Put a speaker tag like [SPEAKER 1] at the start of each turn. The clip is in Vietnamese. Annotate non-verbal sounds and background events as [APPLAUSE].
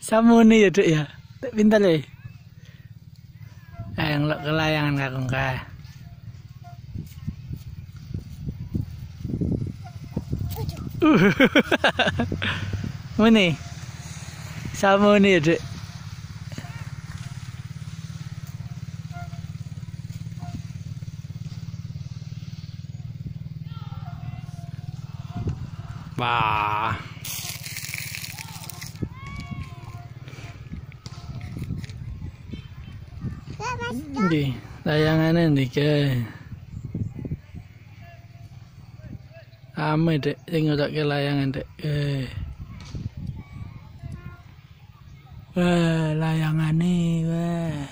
[SPEAKER 1] Weh, sama ni ya, Dek ya. Tak pintar le. Ayang lok ke layangan kakung [LAUGHS] ka. Mana? Sama ni ya, Dek. Wah. Di layangannya di ke. Ame dek, tengok tak ke layangan dek. Eh. Wah, layangan ni, wah.